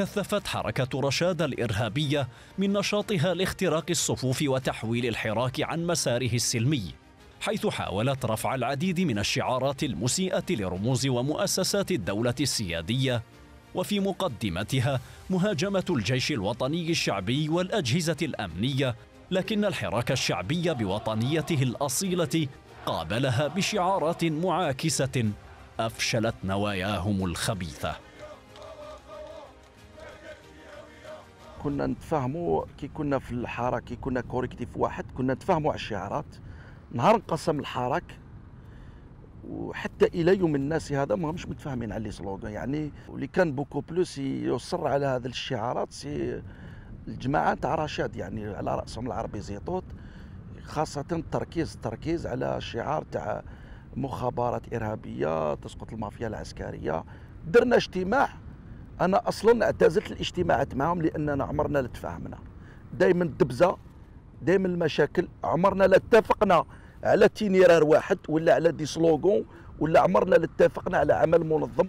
تكثفت حركة رشاد الإرهابية من نشاطها لاختراق الصفوف وتحويل الحراك عن مساره السلمي حيث حاولت رفع العديد من الشعارات المسيئة لرموز ومؤسسات الدولة السيادية وفي مقدمتها مهاجمة الجيش الوطني الشعبي والأجهزة الأمنية لكن الحراك الشعبي بوطنيته الأصيلة قابلها بشعارات معاكسة أفشلت نواياهم الخبيثة. كنا نتفاهموا كي كنا في الحارة كي كنا collectif واحد كنا نتفاهموا على الشعارات. نهار انقسم الحراك وحتى إلى يوم الناس هذا ما همش متفاهمين على les slogans. يعني واللي كان beaucoup plus يصر على هذه الشعارات c'est الجماعة تاع رشاد يعني على رأسهم العربي زيطوط خاصة التركيز التركيز على شعار تاع مخابرات إرهابية تسقط المافيا العسكرية. درنا اجتماع أنا أصلا اعتزلت الاجتماعات معهم لأننا عمرنا لا تفاهمنا. دائما الدبزة دائما المشاكل عمرنا لا اتفقنا على تينيرار واحد ولا على دي سلوغون ولا عمرنا لا اتفقنا على عمل منظم.